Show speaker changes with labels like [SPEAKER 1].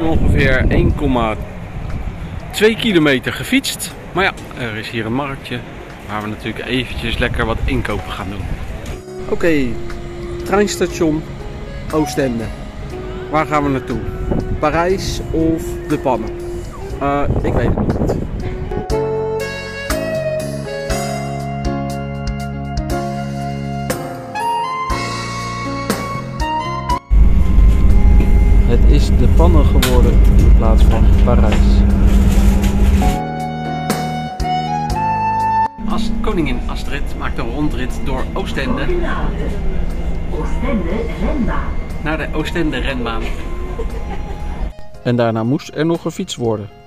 [SPEAKER 1] Ongeveer 1,2 kilometer gefietst. Maar ja, er is hier een marktje waar we natuurlijk eventjes lekker wat inkopen gaan doen. Oké, treinstation Oostende. Waar gaan we naartoe? Parijs of De Pannen? Uh, ik weet het niet. Het is De Pannen geworden in plaats van Parijs. Als koningin Astrid maakt een rondrit door Oostende. Oostende renbaan. Naar de Oostende renbaan. En daarna moest er nog gefietst worden.